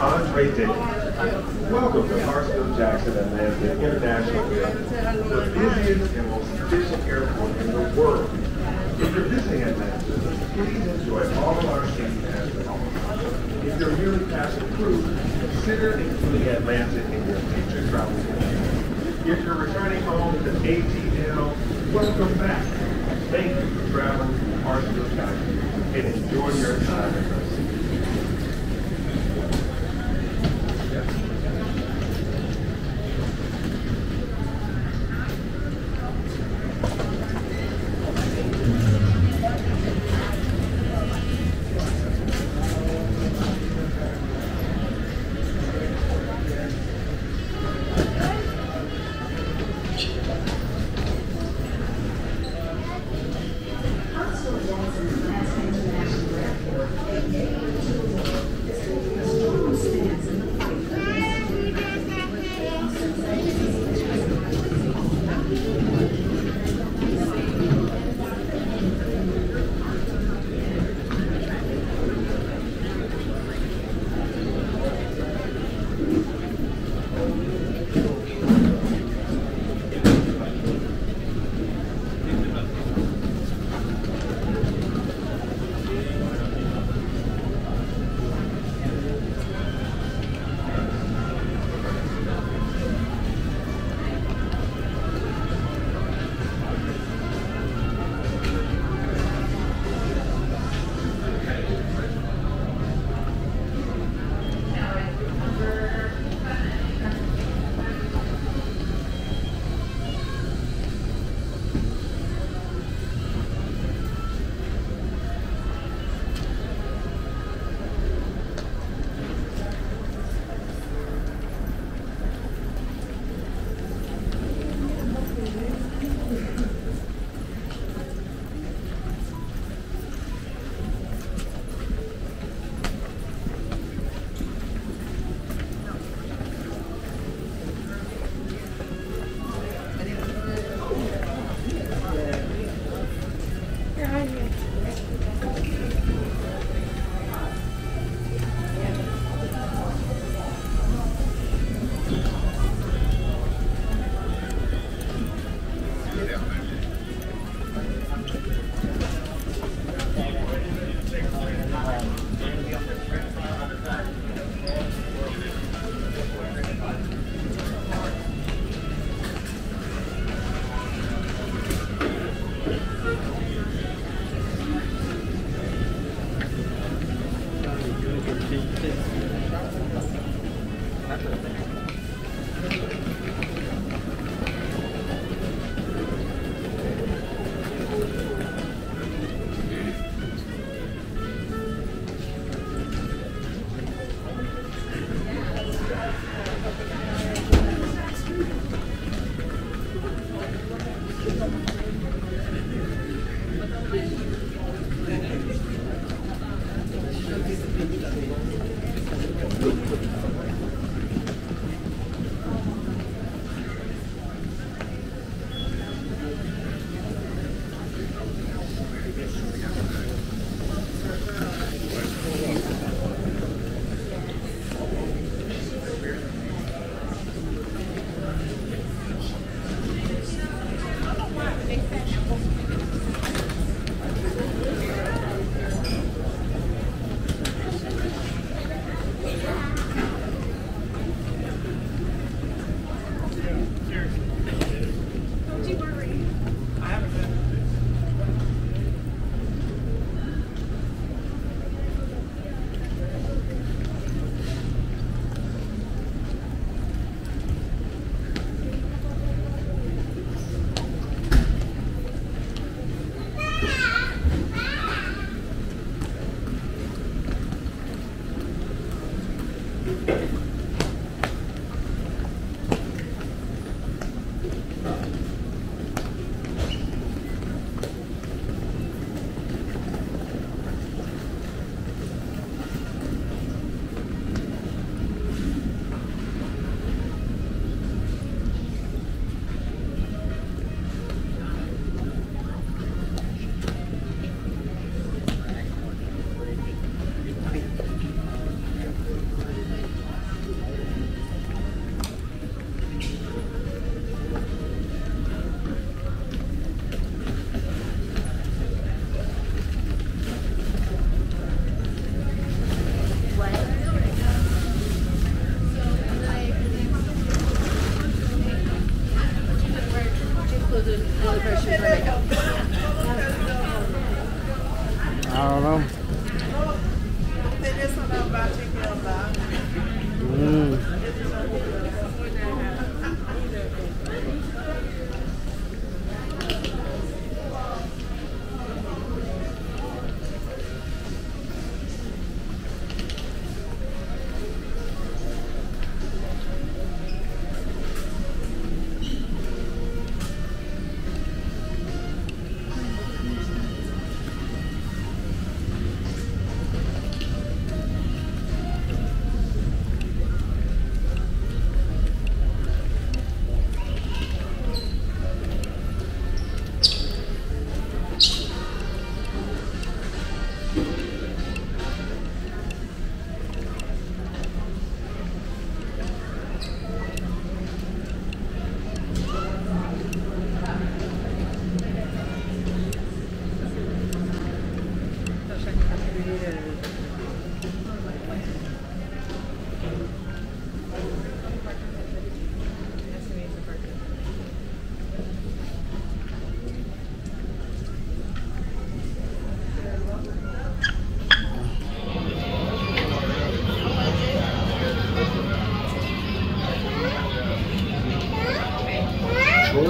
Andre Davis. Welcome to Hartsfield-Jackson Atlanta International Airport, the busiest and most efficient airport in the world. If you're visiting Atlanta, please enjoy all of our seats as home. If you're merely passing through, consider including Atlanta in your future travel. If you're returning home to ATL, welcome back. Thank you for traveling to Hartsfield-Jackson and enjoy your time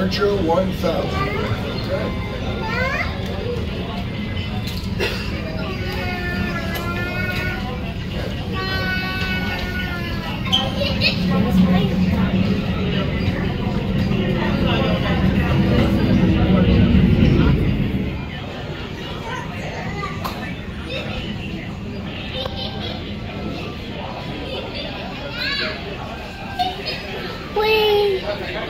Georgia 1000. Wait.